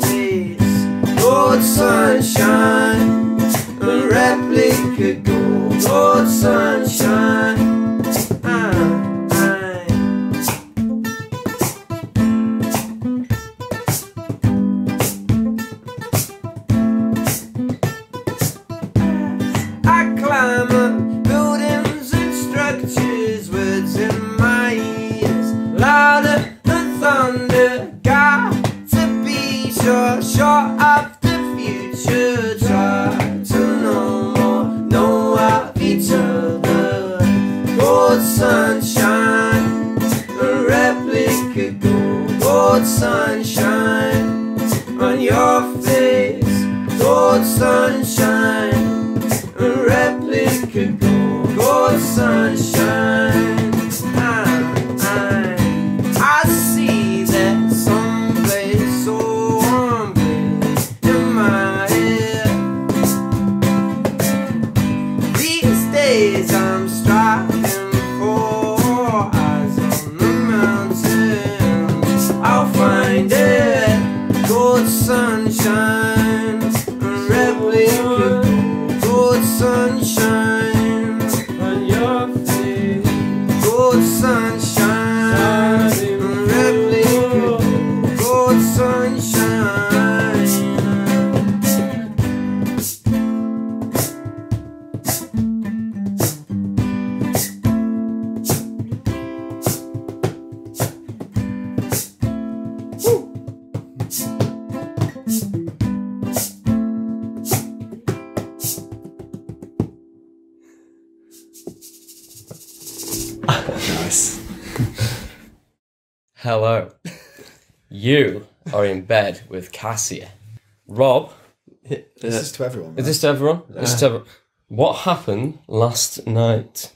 face gold sunshine a replica gold, gold sunshine. Sunshine, a replica gold, sunshine on your face. Gold sunshine, a replica gold, sunshine. Ah, ah. Sunshine, replica gold sunshine. Nice. Hello. You are in bed with Cassia. Rob, This is to everyone. is this to everyone? Is this to everyone? What happened last night?